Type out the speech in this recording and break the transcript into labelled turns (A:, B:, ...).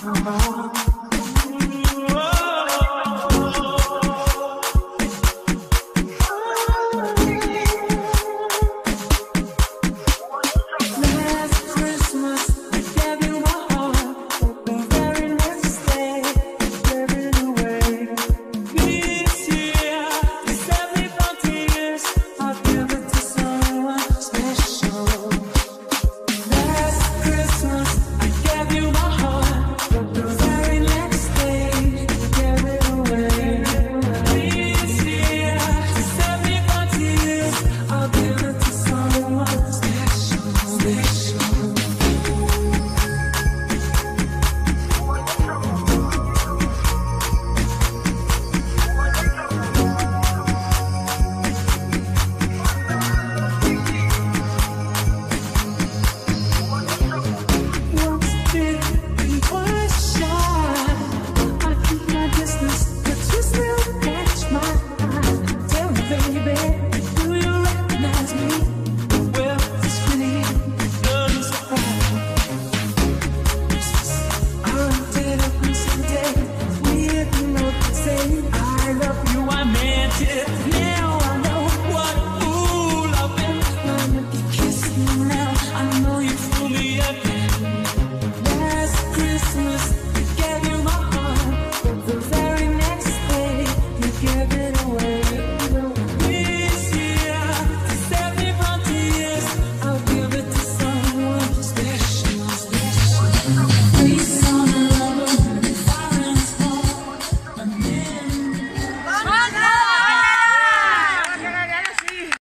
A: Tell me, baby. give